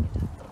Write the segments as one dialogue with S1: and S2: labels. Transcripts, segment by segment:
S1: 부탁드립니다.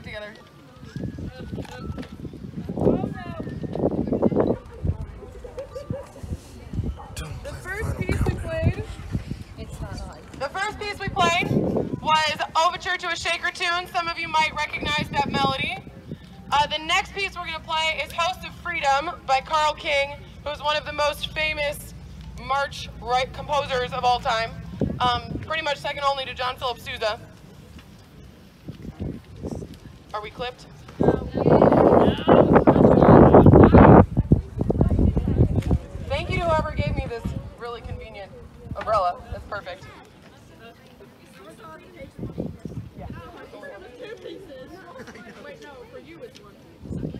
S1: back together. The first piece
S2: we played, the first piece we
S1: played was Overture to a Shaker Tune. Some of you might recognize that
S2: melody. Uh, the next piece we're going to play is Hosts of Freedom by Karl King, who's one of the most famous march right composers of all time. Um, pretty much second only to John Philip Sousa. Are we clipped? Thank you to whoever gave me this really convenient umbrella. That's perfect. Yeah. Wait, no, for you it's one piece.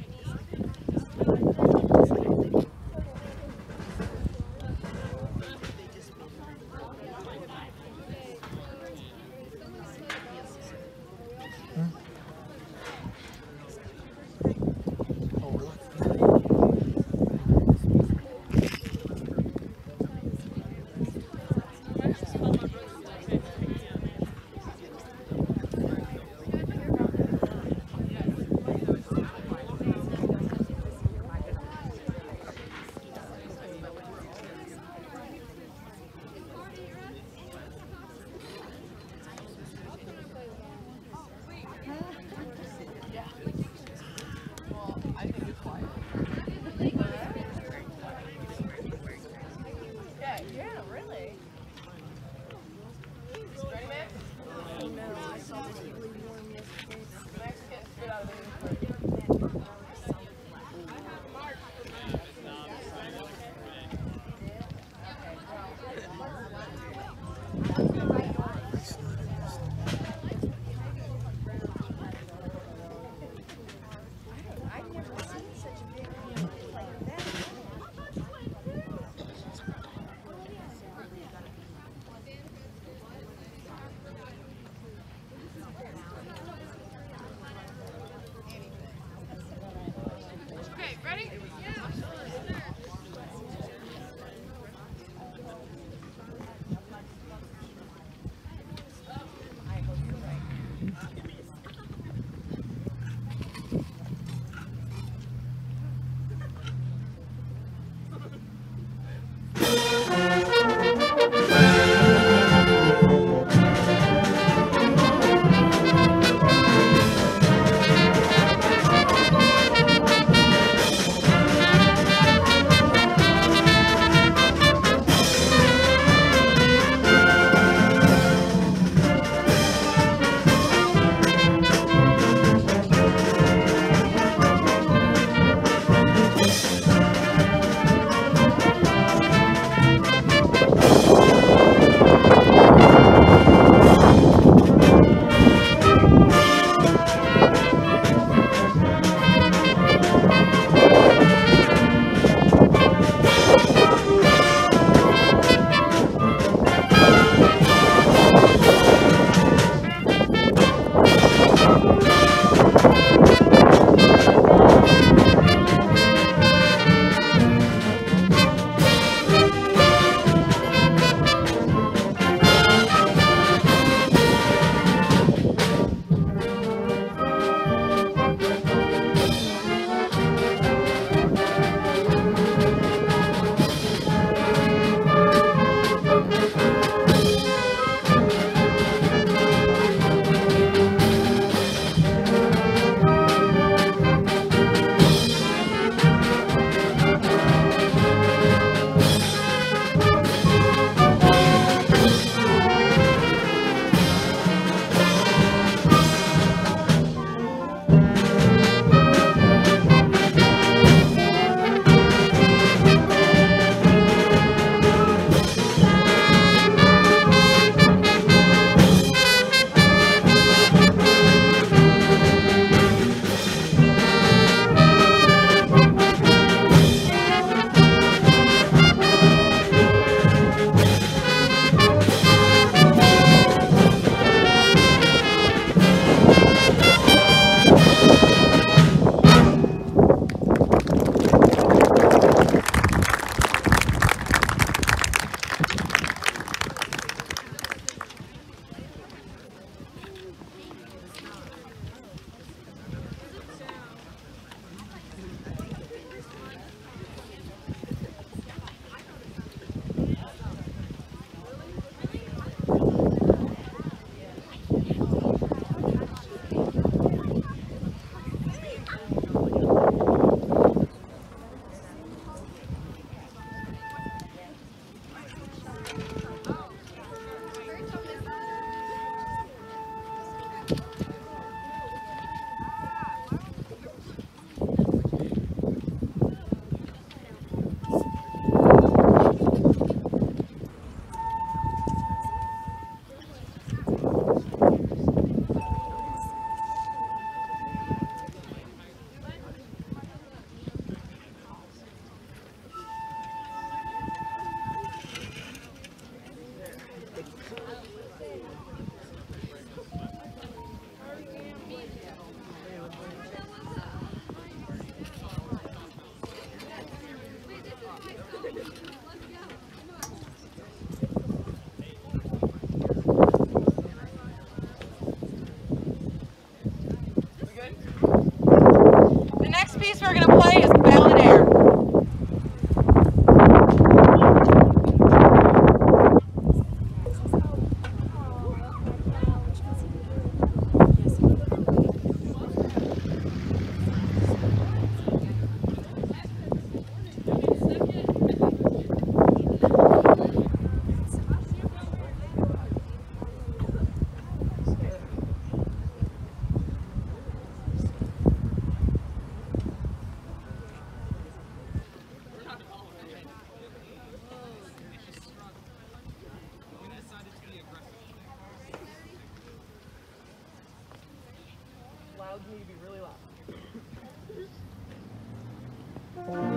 S2: Mouths need to be
S3: really loud.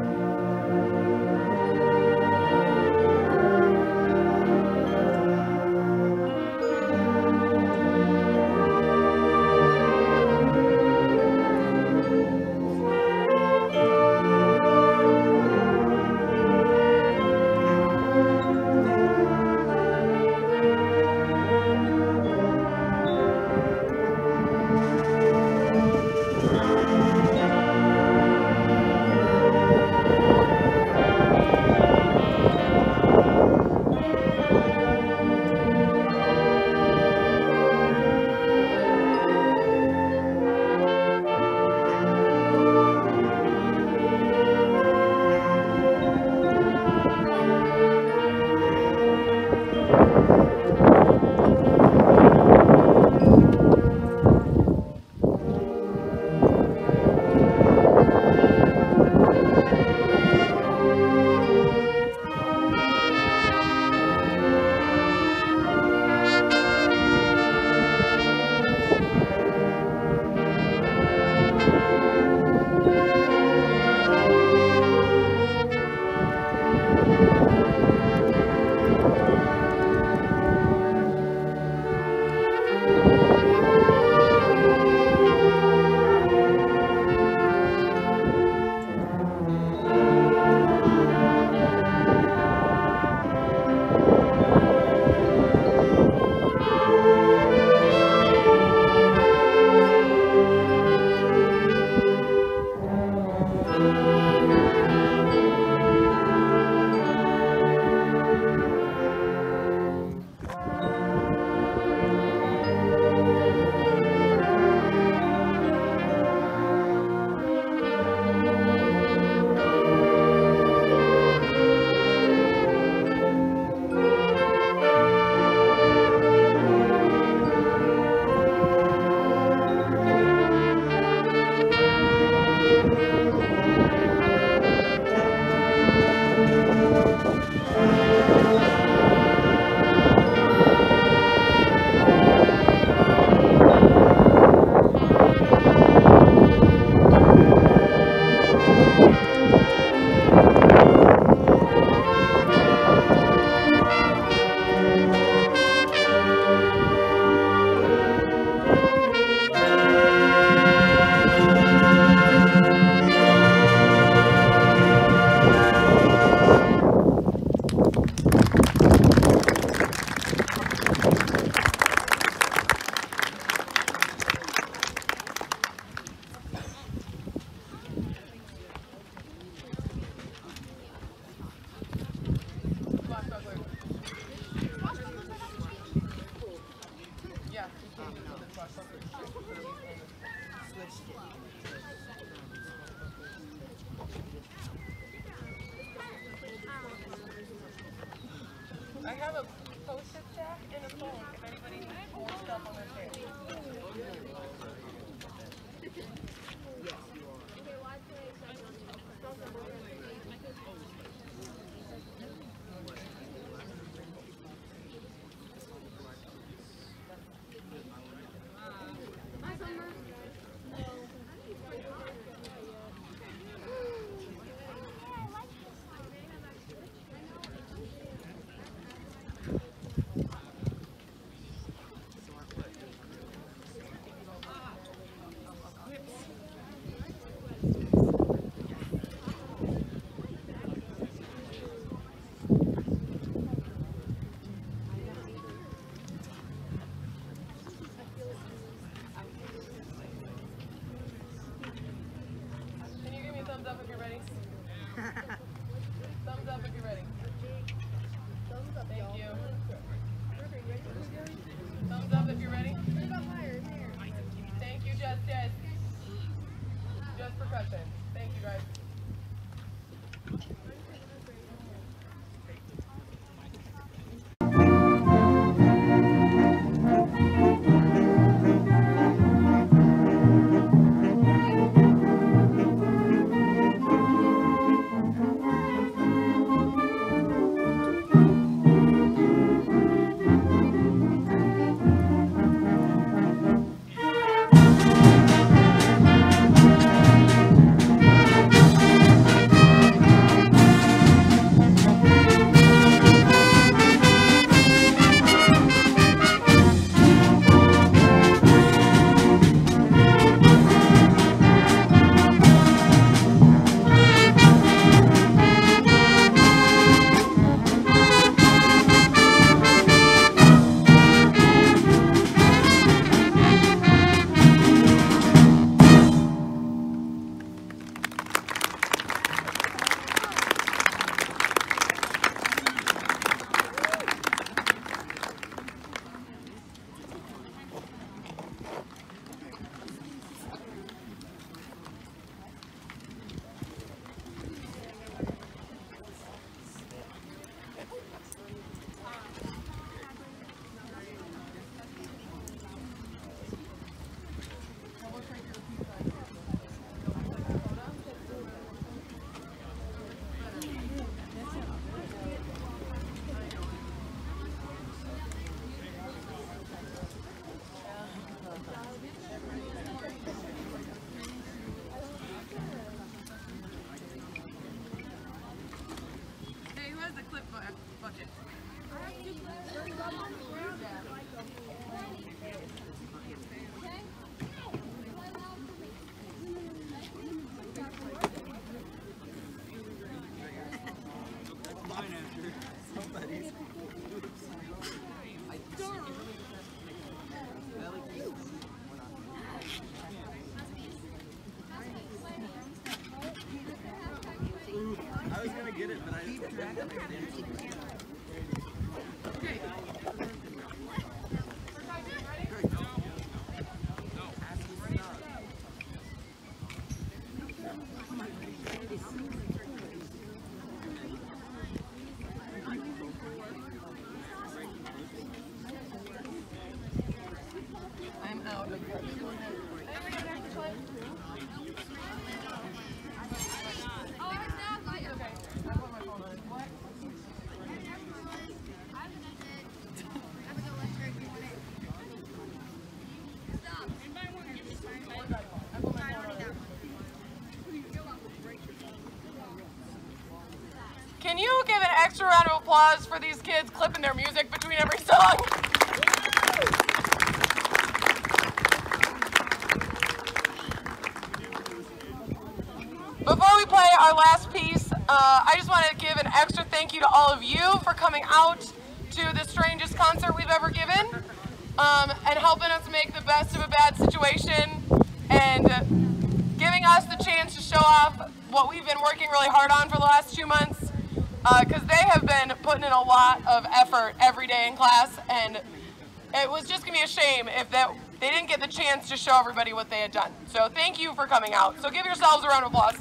S2: applause for these kids clipping their music between every song. Before we play our last piece, uh, I just want to give an extra thank you to all of you for coming out to the strangest concert we've ever given um, and helping us make the best of a bad situation and giving us the chance to show off what we've been working really hard on for the last two months Uh, because they have been putting in a lot of effort every day in class and it was just gonna be a shame if that they didn't get the chance to show everybody what they had done. So thank you for coming out. So give yourselves a round of applause.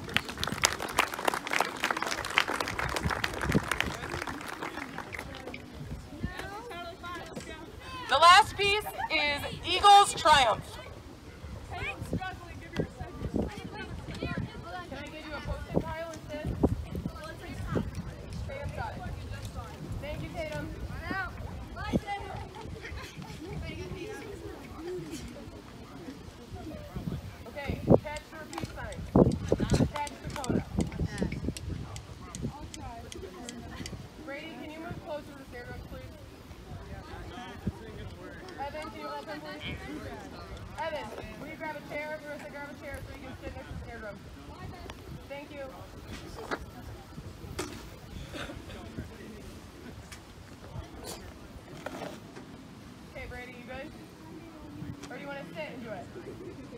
S2: The last piece is Eagles Triumph. Thank you.